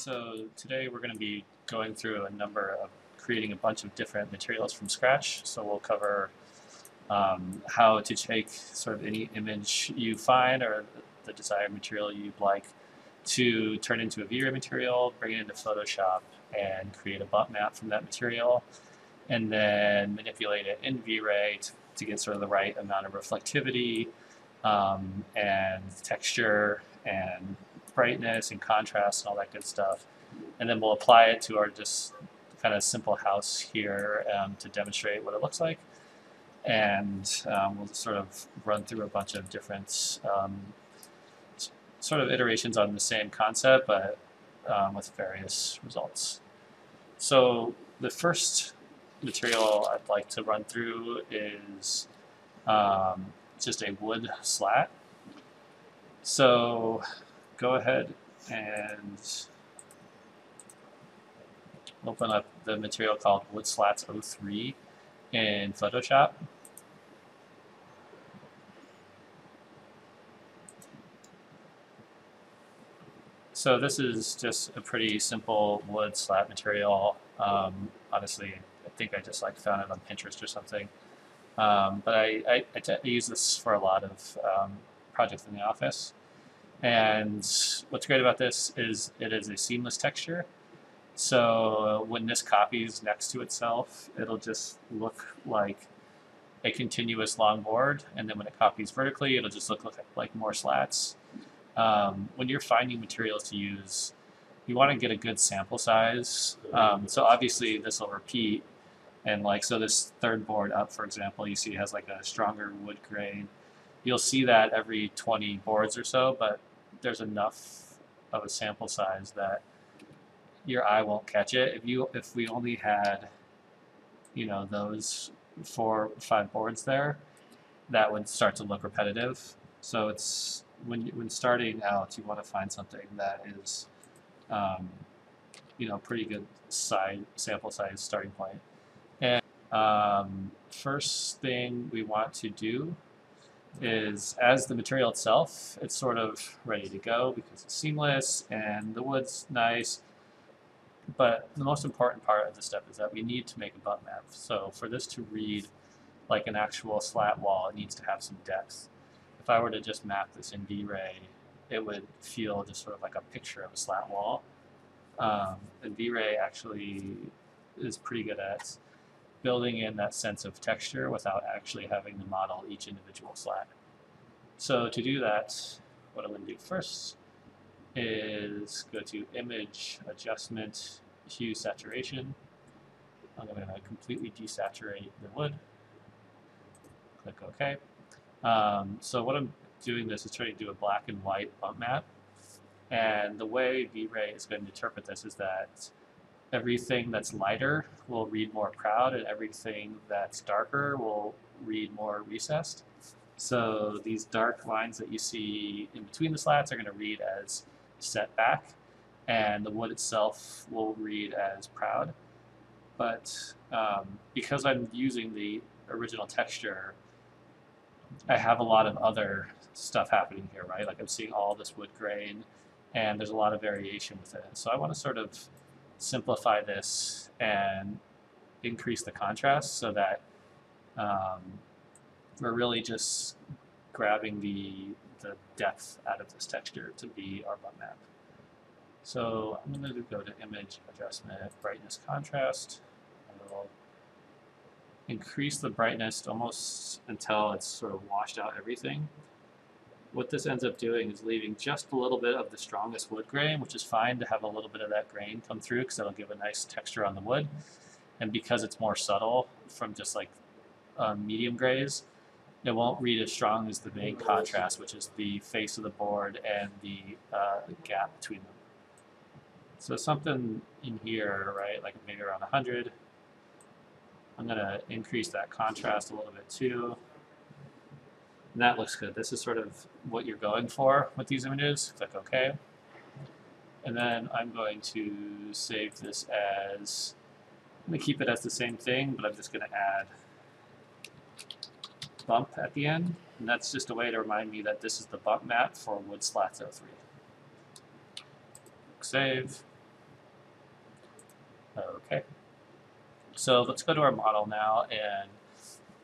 So today we're going to be going through a number of creating a bunch of different materials from scratch. So we'll cover um, how to take sort of any image you find or the desired material you'd like to turn into a V-Ray material, bring it into Photoshop, and create a bump map from that material, and then manipulate it in V-Ray to, to get sort of the right amount of reflectivity um, and texture and brightness and contrast and all that good stuff. And then we'll apply it to our just kind of simple house here um, to demonstrate what it looks like. And um, we'll sort of run through a bunch of different um, sort of iterations on the same concept, but um, with various results. So the first material I'd like to run through is um, just a wood slat. So go ahead and open up the material called Wood Slats 03 in Photoshop. So this is just a pretty simple wood slat material. Um, honestly, I think I just like found it on Pinterest or something. Um, but I, I, I, use this for a lot of um, projects in the office. And what's great about this is it is a seamless texture. So when this copies next to itself, it'll just look like a continuous long board. And then when it copies vertically, it'll just look like, like more slats. Um, when you're finding materials to use, you want to get a good sample size. Um, so obviously this will repeat. And like, so this third board up, for example, you see has like a stronger wood grain. You'll see that every 20 boards or so, but there's enough of a sample size that your eye won't catch it. If you if we only had, you know, those four five boards there, that would start to look repetitive. So it's when when starting out, you want to find something that is, um, you know, pretty good size sample size starting point. And um, first thing we want to do is as the material itself, it's sort of ready to go because it's seamless and the wood's nice. But the most important part of the step is that we need to make a bump map. So for this to read like an actual slat wall, it needs to have some depth. If I were to just map this in V-Ray, it would feel just sort of like a picture of a slat wall. Um, and V-Ray actually is pretty good at building in that sense of texture without actually having to model each individual slat. So to do that, what I'm going to do first is go to Image, Adjustment, Hue Saturation. I'm going to completely desaturate the wood. Click OK. Um, so what I'm doing this is trying to do a black and white bump map. And the way V-Ray is going to interpret this is that everything that's lighter will read more proud and everything that's darker will read more recessed. So these dark lines that you see in between the slats are going to read as set back and the wood itself will read as proud. But um, because I'm using the original texture, I have a lot of other stuff happening here, right? Like I'm seeing all this wood grain and there's a lot of variation with it. So I want to sort of simplify this and increase the contrast so that um, we're really just grabbing the, the depth out of this texture to be our bump map. So I'm going to go to Image Adjustment, Brightness Contrast. I will increase the brightness almost until it's sort of washed out everything what this ends up doing is leaving just a little bit of the strongest wood grain, which is fine to have a little bit of that grain come through because it'll give a nice texture on the wood. And because it's more subtle from just like um, medium grays, it won't read as strong as the main contrast, which is the face of the board and the uh, gap between them. So something in here, right, like maybe around 100. I'm going to increase that contrast a little bit too. And that looks good. This is sort of what you're going for with these images. Click OK. And then I'm going to save this as, I'm going to keep it as the same thing, but I'm just going to add bump at the end. And that's just a way to remind me that this is the bump map for Wood Slats 03. Save. Okay. So let's go to our model now and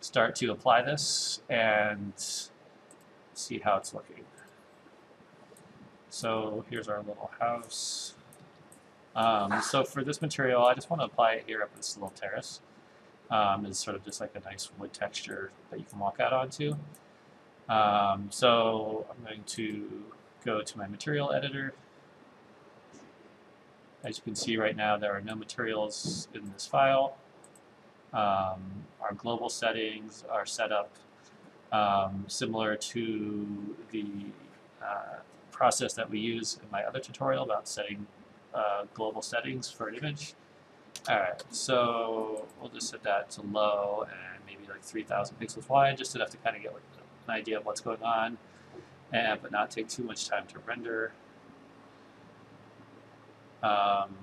start to apply this and see how it's looking. So here's our little house. Um, so for this material, I just want to apply it here up this little terrace. Um, it's sort of just like a nice wood texture that you can walk out onto. Um, so I'm going to go to my material editor. As you can see right now, there are no materials in this file. Um, our global settings are set up um, similar to the uh, process that we use in my other tutorial about setting uh, global settings for an image. Alright, so we'll just set that to low and maybe like 3000 pixels wide, just enough to kind of get an idea of what's going on, and but not take too much time to render. Um,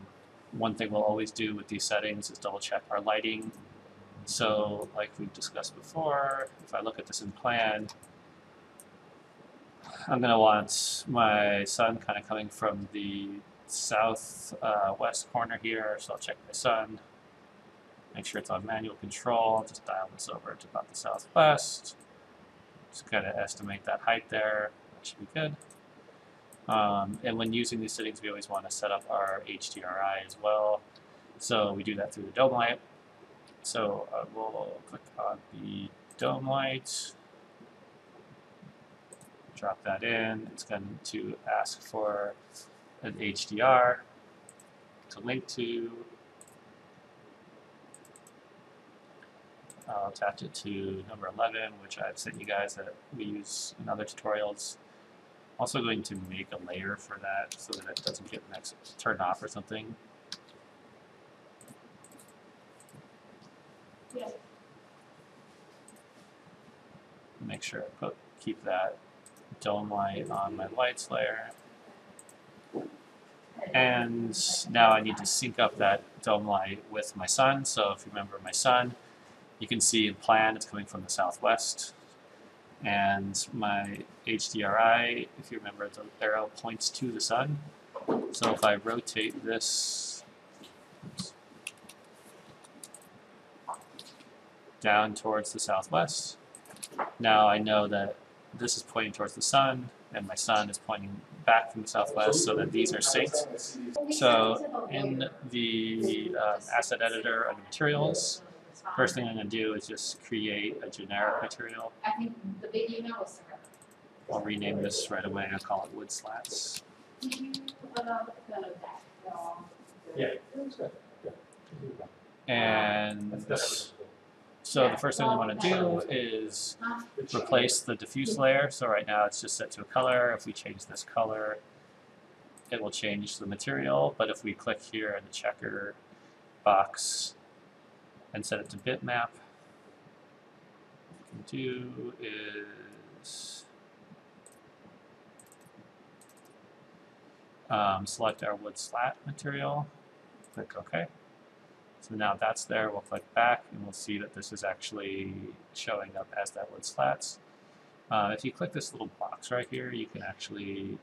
one thing we'll always do with these settings is double check our lighting. So like we've discussed before, if I look at this in plan, I'm going to want my sun kind of coming from the southwest uh, west corner here, so I'll check my sun, make sure it's on manual control, just dial this over to about the southwest, just kind of estimate that height there, that should be good. Um, and when using these settings, we always want to set up our HDRI as well. So we do that through the dome light. So uh, we'll click on the dome light, drop that in. It's going to ask for an HDR to link to. I'll attach it to number 11, which I've sent you guys that we use in other tutorials. Also going to make a layer for that so that it doesn't get next turned off or something. Make sure I put keep that dome light on my lights layer. And now I need to sync up that dome light with my sun. So if you remember my sun, you can see in plan it's coming from the southwest. And my HDRI, if you remember, the arrow points to the sun. So if I rotate this oops, down towards the southwest, now I know that this is pointing towards the sun, and my sun is pointing back from the southwest, so that these are synced. So in the um, asset editor under materials, first thing I'm going to do is just create a generic material. I think the big email was her. I'll rename this right away. I'll call it wood slats. Did you allow the back? Yeah, that's good. Yeah. And That's- so the first thing we want to do is replace the diffuse layer. So right now it's just set to a color. If we change this color, it will change the material. But if we click here in the checker box and set it to bitmap, what we can do is um, select our wood slat material, click OK. So now that's there, we'll click back and we'll see that this is actually showing up as that wood slats. Uh, if you click this little box right here, you can actually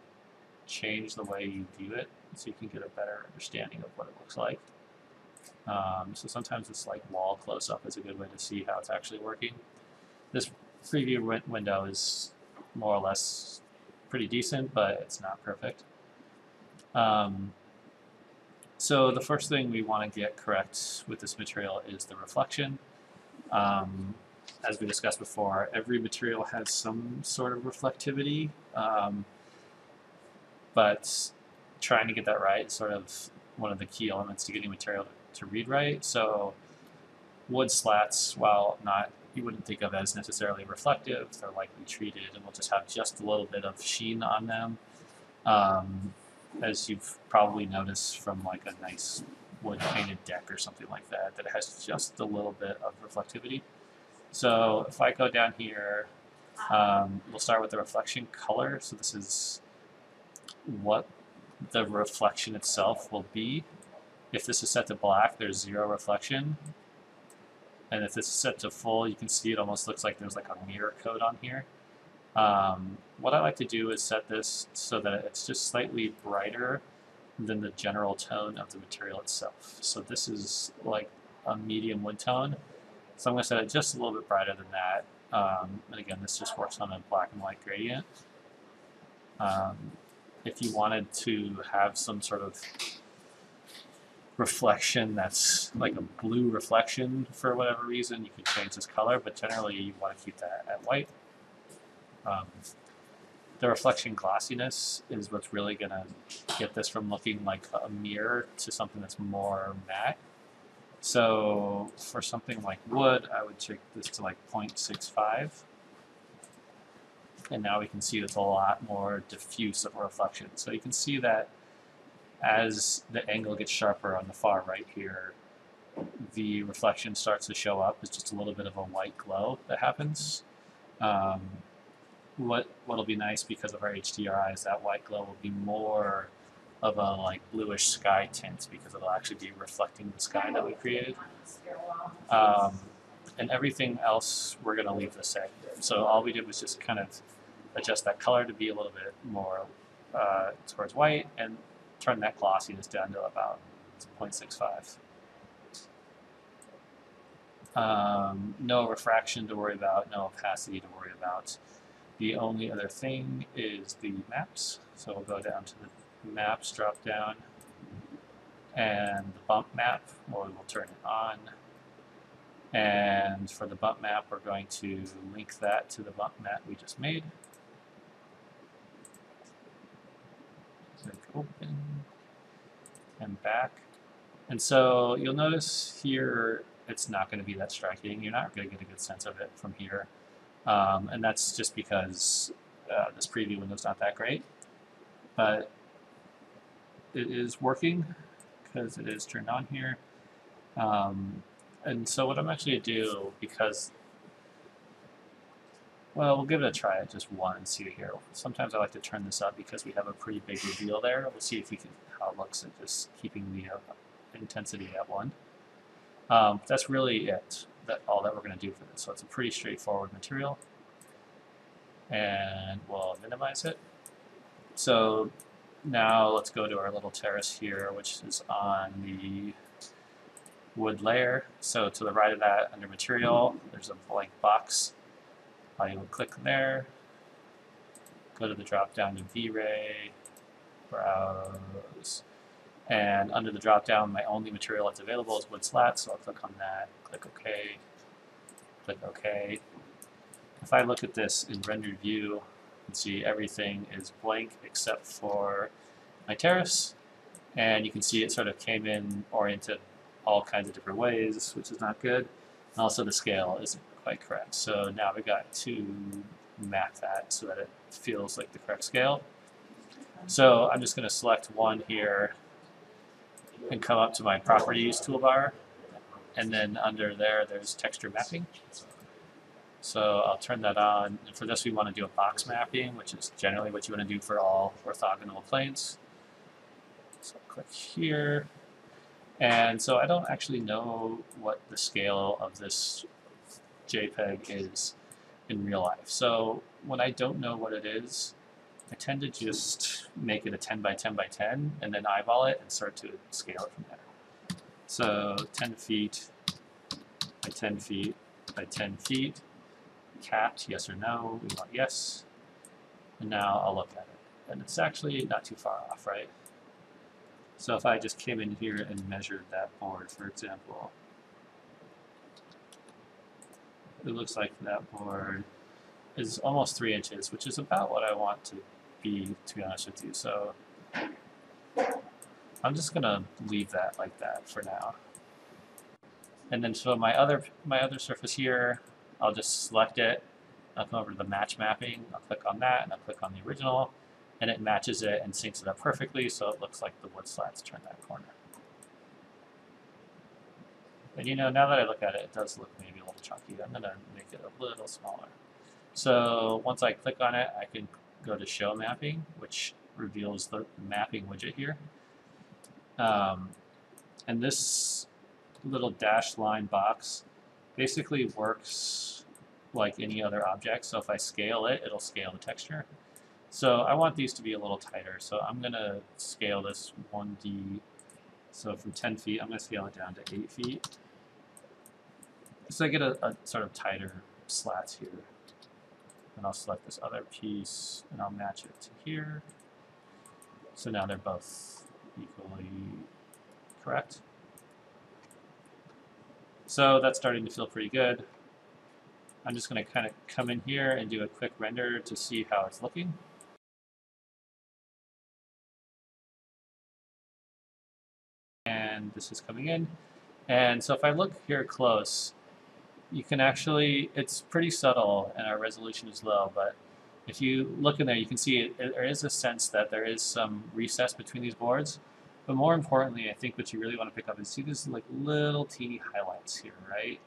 change the way you view it so you can get a better understanding of what it looks like. Um, so sometimes this like wall close-up is a good way to see how it's actually working. This preview win window is more or less pretty decent, but it's not perfect. Um, so the first thing we want to get correct with this material is the reflection. Um, as we discussed before, every material has some sort of reflectivity, um, but trying to get that right is sort of one of the key elements to getting material to read right. So wood slats, while not you wouldn't think of as necessarily reflective, they're likely treated and will just have just a little bit of sheen on them. Um, as you've probably noticed from like a nice wood painted deck or something like that, that has just a little bit of reflectivity. So if I go down here, um, we'll start with the reflection color. So this is what the reflection itself will be. If this is set to black, there's zero reflection. And if this is set to full, you can see it almost looks like there's like a mirror coat on here. Um, what I like to do is set this so that it's just slightly brighter than the general tone of the material itself. So this is like a medium wood tone. So I'm going to set it just a little bit brighter than that. Um, and again, this just works on a black and white gradient. Um, if you wanted to have some sort of reflection that's like a blue reflection for whatever reason, you can change this color, but generally you want to keep that at white. Um, the reflection glossiness is what's really going to get this from looking like a mirror to something that's more matte. So for something like wood, I would check this to like 0.65. And now we can see it's a lot more diffuse of a reflection. So you can see that as the angle gets sharper on the far right here, the reflection starts to show up. It's just a little bit of a white glow that happens. Um, what what'll be nice because of our HDRI is that white glow will be more of a like bluish sky tint because it'll actually be reflecting the sky that we created. Um, and everything else we're going to leave the same. So all we did was just kind of adjust that color to be a little bit more uh, towards white and turn that glossiness down to about 0.65. Um, no refraction to worry about, no opacity to worry about. The only other thing is the maps. So we'll go down to the maps drop down and the bump map, well, we will turn it on. And for the bump map, we're going to link that to the bump map we just made. Click open and back. And so you'll notice here it's not going to be that striking. You're not going to get a good sense of it from here. Um, and that's just because uh, this preview window's not that great. But it is working because it is turned on here. Um, and so what I'm actually going to do, because, well, we'll give it a try just see here. Sometimes I like to turn this up because we have a pretty big reveal there. We'll see if we can, how it looks at just keeping the uh, intensity at one. Um, that's really it, that all that we're going to do for this. So it's a pretty straightforward material. And we'll minimize it. So now let's go to our little terrace here, which is on the wood layer. So to the right of that, under material, there's a blank box. I will click there, go to the drop down to V-Ray, browse, and under the drop down, my only material that's available is wood slat, so I'll click on that, click OK, click OK. If I look at this in rendered view, you can see everything is blank except for my terrace, and you can see it sort of came in oriented all kinds of different ways, which is not good. And also the scale isn't quite correct. So now we got to map that so that it feels like the correct scale. So I'm just going to select one here and come up to my properties toolbar. And then under there, there's texture mapping. So I'll turn that on. And for this, we want to do a box mapping, which is generally what you want to do for all orthogonal planes. So click here. And so I don't actually know what the scale of this JPEG is in real life. So when I don't know what it is, I tend to just make it a 10 by 10 by 10 and then eyeball it and start to scale it from there. So 10 feet by 10 feet by 10 feet, capped, yes or no, we want yes. And now I'll look at it. And it's actually not too far off, right? So if I just came in here and measured that board, for example, it looks like that board is almost three inches, which is about what I want to be, to be honest with you. So I'm just gonna leave that like that for now. And then so my other my other surface here, I'll just select it. I'll come over to the match mapping. I'll click on that, and I'll click on the original, and it matches it and syncs it up perfectly, so it looks like the wood slats turn that corner. And you know, now that I look at it, it does look maybe a little chunky. I'm gonna make it a little smaller. So once I click on it, I can go to show mapping, which reveals the mapping widget here. Um, and this little dashed line box basically works like any other object. So if I scale it, it'll scale the texture. So I want these to be a little tighter. So I'm gonna scale this 1D. So from 10 feet, I'm gonna scale it down to 8 feet. So I get a, a sort of tighter slats here. And I'll select this other piece and I'll match it to here. So now they're both equally correct. So that's starting to feel pretty good. I'm just going to kind of come in here and do a quick render to see how it's looking. And this is coming in. And so if I look here close, you can actually, it's pretty subtle and our resolution is low, but if you look in there, you can see it, there is a sense that there is some recess between these boards. But more importantly, I think what you really want to pick up is see these like little teeny highlights here, right?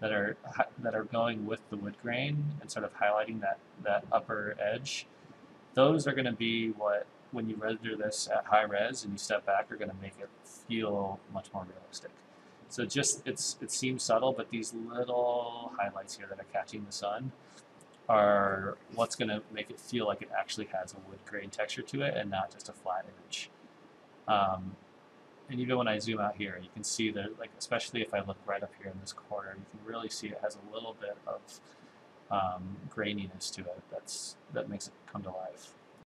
That are that are going with the wood grain and sort of highlighting that that upper edge. Those are going to be what, when you render this at high res and you step back, are going to make it feel much more realistic. So just it's it seems subtle, but these little highlights here that are catching the sun are what's going to make it feel like it actually has a wood grain texture to it and not just a flat image. Um, and even when I zoom out here, you can see that, like, especially if I look right up here in this corner, you can really see it has a little bit of um, graininess to it. That's that makes it come to life.